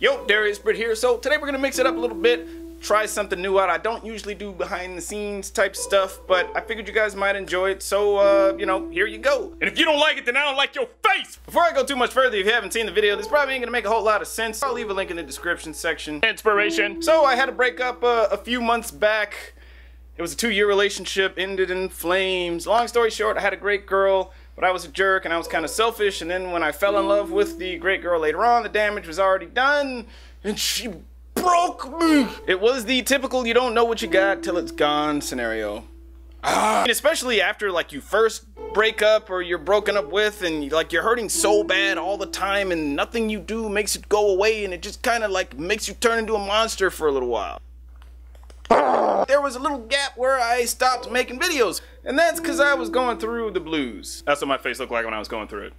Yo, Darious Britt here. So today we're gonna mix it up a little bit, try something new out. I don't usually do behind the scenes type stuff, but I figured you guys might enjoy it. So, uh, you know, here you go. And if you don't like it, then I don't like your face. Before I go too much further, if you haven't seen the video, this probably ain't gonna make a whole lot of sense. I'll leave a link in the description section. Inspiration. So I had a breakup uh, a few months back. It was a two-year relationship, ended in flames. Long story short, I had a great girl, but I was a jerk and I was kind of selfish. And then when I fell in love with the great girl later on, the damage was already done, and she broke me. It was the typical "you don't know what you got till it's gone" scenario. Ah. And especially after like you first break up or you're broken up with and like you're hurting so bad all the time and nothing you do makes it go away and it just kind of like makes you turn into a monster for a little while. There was a little gap where I stopped making videos, and that's because I was going through the blues. That's what my face looked like when I was going through it.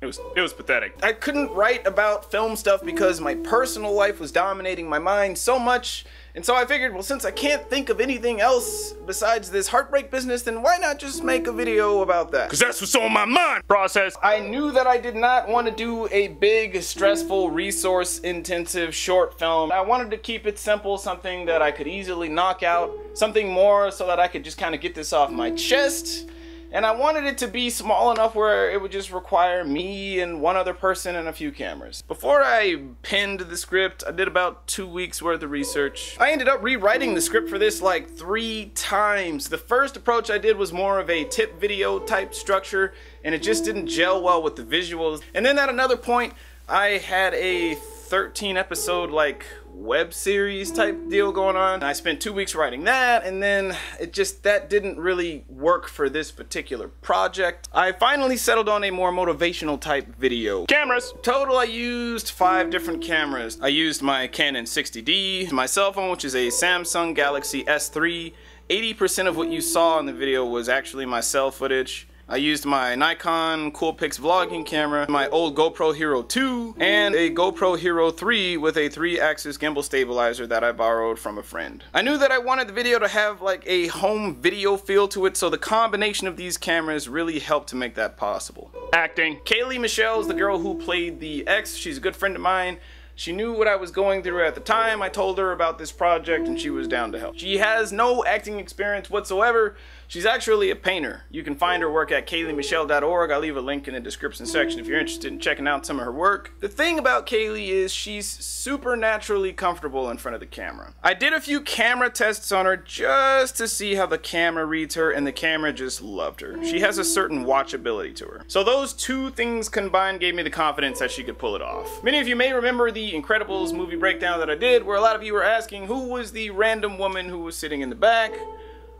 It was it was pathetic. I couldn't write about film stuff because my personal life was dominating my mind so much. And so I figured, well, since I can't think of anything else besides this heartbreak business, then why not just make a video about that? Cause that's what's on my mind. Process. I knew that I did not want to do a big, stressful, resource-intensive short film. I wanted to keep it simple, something that I could easily knock out, something more so that I could just kind of get this off my chest and I wanted it to be small enough where it would just require me and one other person and a few cameras. Before I penned the script, I did about two weeks worth of research. I ended up rewriting the script for this like three times. The first approach I did was more of a tip video type structure and it just didn't gel well with the visuals. And then at another point, I had a 13 episode like web series type deal going on. I spent two weeks writing that and then it just that didn't really work for this particular project. I finally settled on a more motivational type video. Cameras! Total I used five different cameras. I used my Canon 60D, my cell phone which is a Samsung Galaxy S3. 80% of what you saw in the video was actually my cell footage. I used my Nikon Coolpix vlogging camera, my old GoPro Hero 2, and a GoPro Hero 3 with a 3-axis gimbal stabilizer that I borrowed from a friend. I knew that I wanted the video to have like a home video feel to it, so the combination of these cameras really helped to make that possible. Acting. Kaylee Michelle is the girl who played the ex. She's a good friend of mine. She knew what I was going through at the time. I told her about this project and she was down to help. She has no acting experience whatsoever. She's actually a painter. You can find her work at kayleemichelle.org. I'll leave a link in the description section if you're interested in checking out some of her work. The thing about Kaylee is she's supernaturally comfortable in front of the camera. I did a few camera tests on her just to see how the camera reads her and the camera just loved her. She has a certain watchability to her. So those two things combined gave me the confidence that she could pull it off. Many of you may remember the Incredibles movie breakdown that I did where a lot of you were asking who was the random woman who was sitting in the back.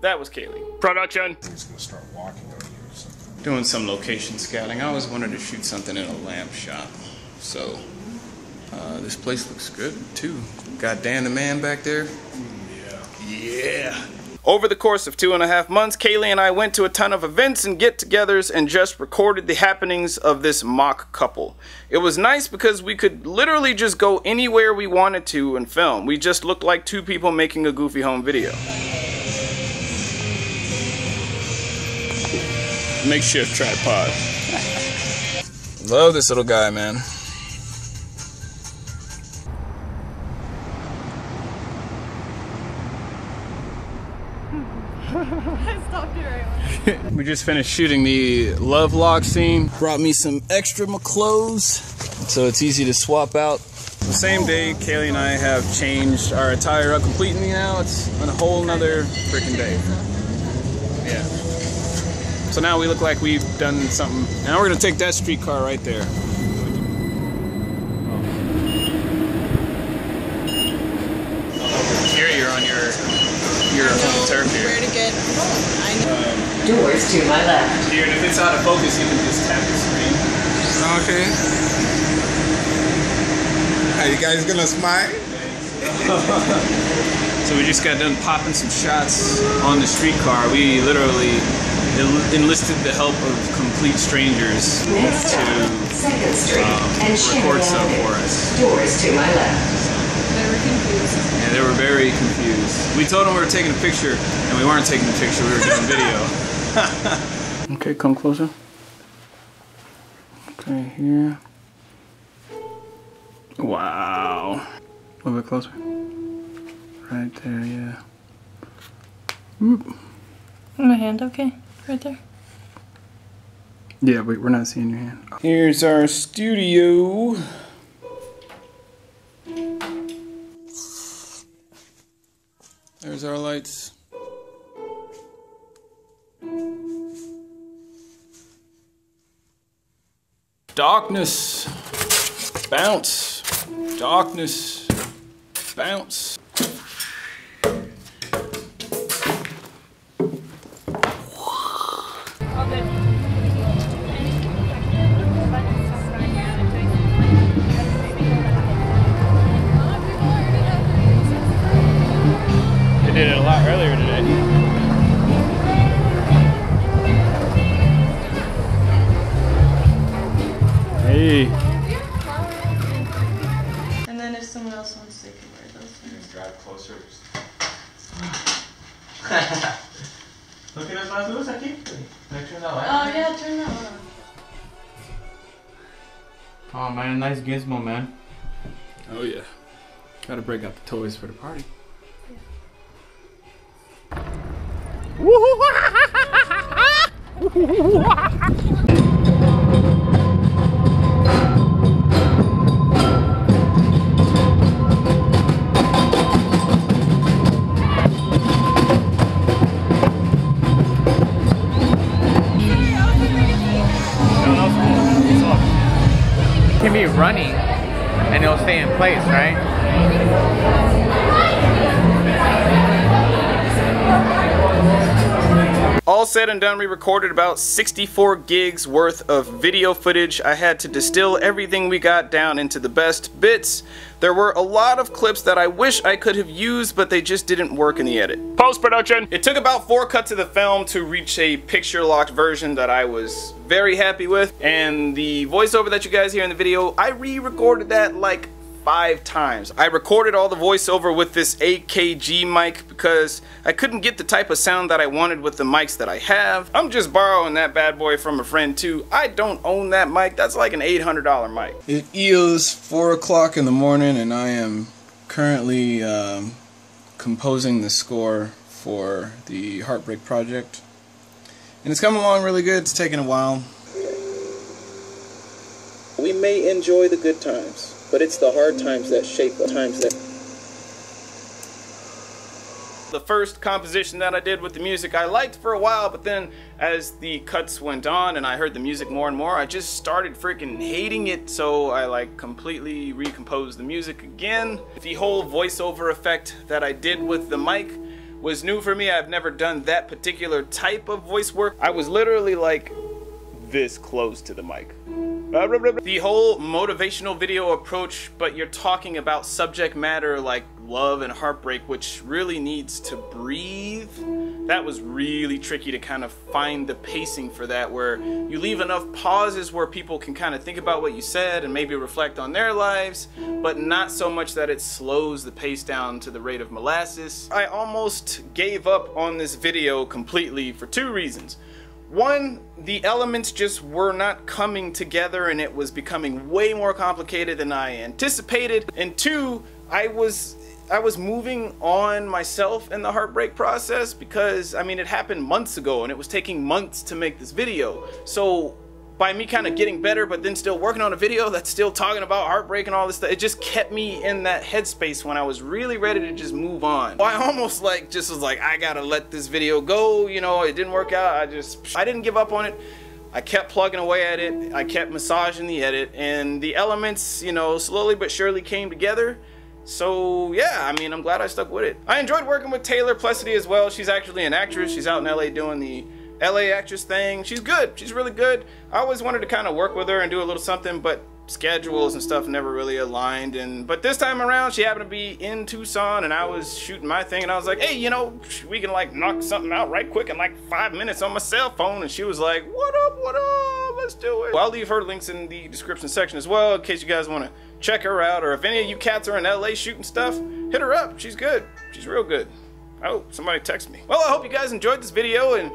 That was Kaylee. Production. He's gonna start walking on you or something. Doing some location scouting. I always wanted to shoot something in a lamp shop. So, uh, this place looks good too. Got Dan the man back there. Yeah. Yeah. Over the course of two and a half months, Kaylee and I went to a ton of events and get togethers and just recorded the happenings of this mock couple. It was nice because we could literally just go anywhere we wanted to and film. We just looked like two people making a goofy home video. Makeshift tripod. Love this little guy, man. Right We just finished shooting the love lock scene. Brought me some extra clothes, so it's easy to swap out. The same day, Kaylee and I have changed our attire up completely now. It's on a whole nother freaking day. Yeah. So now we look like we've done something. Now we're gonna take that streetcar right there. Oh. Here you're on your your home turf here. Where to get home. I know. Doors to my left. Here, and if it's out of focus, you can just tap the screen. Okay. Are you guys gonna smile? So we just got done popping some shots on the streetcar. We literally en- enlisted the help of complete strangers to stop, Second Street um, and record Shenandoah stuff for us. Doors to my left. They were confused. And they were very confused. we told them we were taking a picture and we weren't taking a picture, we were doing video. okay, come closer. Okay, here. Wow. A little bit closer. Right there, yeah. Whoop. My hand okay? Right there? Yeah, wait, we're not seeing your hand. Here's our studio. There's our lights. Darkness. Bounce. Darkness. Bounce. Earlier today. Hey. And then if someone else wants, they can wear those. Drive closer. ¿No tienes más luz aquí? Le echo una Oh yeah, turn that one on. Oh man, nice gizmo, man. Oh yeah. Gotta break out the toys for the party. running and it'll stay in place, right? All said and done, we recorded about 64 gigs worth of video footage. I had to distill everything we got down into the best bits. There were a lot of clips that I wish I could have used, but they just didn't work in the edit. Post production! It took about four cuts of the film to reach a picture locked version that I was very happy with. And the voiceover that you guys hear in the video, I re recorded that like five times. I recorded all the voiceover with this AKG mic because I couldn't get the type of sound that I wanted with the mics that I have. I'm just borrowing that bad boy from a friend too. I don't own that mic. That's like an $800 mic. It is 4 o'clock in the morning and I am currently um, composing the score for the Heartbreak Project. And it's coming along really good. It's taking a while. We may enjoy the good times, but it's the hard times that shape the times that. The first composition that I did with the music I liked for a while, but then as the cuts went on and I heard the music more and more, I just started freaking hating it, so I like completely recomposed the music again. The whole voiceover effect that I did with the mic was new for me. I've never done that particular type of voice work. I was literally like this close to the mic. The whole motivational video approach, but you're talking about subject matter like love and heartbreak, which really needs to breathe. That was really tricky to kind of find the pacing for that, where you leave enough pauses where people can kind of think about what you said and maybe reflect on their lives, but not so much that it slows the pace down to the rate of molasses. I almost gave up on this video completely for two reasons. One, the elements just were not coming together and it was becoming way more complicated than I anticipated. And two, I was I was moving on myself in the heartbreak process because I mean it happened months ago and it was taking months to make this video. So by me kind of getting better but then still working on a video that's still talking about heartbreak and all this stuff it just kept me in that headspace when i was really ready to just move on i almost like just was like i gotta let this video go you know it didn't work out i just i didn't give up on it I kept plugging away at it. I kept massaging the edit, and the elements, you know, slowly but surely came together. So yeah, I mean, I'm glad I stuck with it. I enjoyed working with Taylor Plecity as well. She's actually an actress. She's out in LA doing the LA actress thing. She's good. She's really good. I always wanted to kind of work with her and do a little something, but schedules and stuff never really aligned. And but this time around, she happened to be in Tucson, and I was shooting my thing, and I was like, hey, you know, we can like knock something out right quick in like five minutes on my cell phone. And she was like, what up, what up? Let's do it. Well, I'll leave her links in the description section as well in case you guys want to check her out. Or if any of you cats are in LA shooting stuff, hit her up. She's good. She's real good. Oh, somebody text me. Well, I hope you guys enjoyed this video, and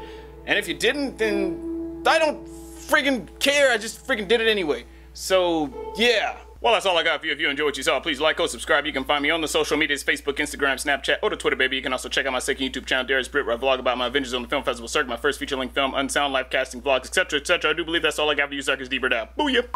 and if you didn't, then I don't friggin' care. I just friggin' did it anyway. So yeah. Well, that's all I got for you. If you enjoyed what you saw, please like or subscribe. You can find me on the social medias Facebook, Instagram, Snapchat, or the Twitter, baby. You can also check out my second YouTube channel, Darious Britt, where I vlog about my Avengers on the Film Festival circuit, my first feature length film, unsound live casting vlogs, etc., etc. I do believe that's all I got for you, suckers. Deeper down. Booyah!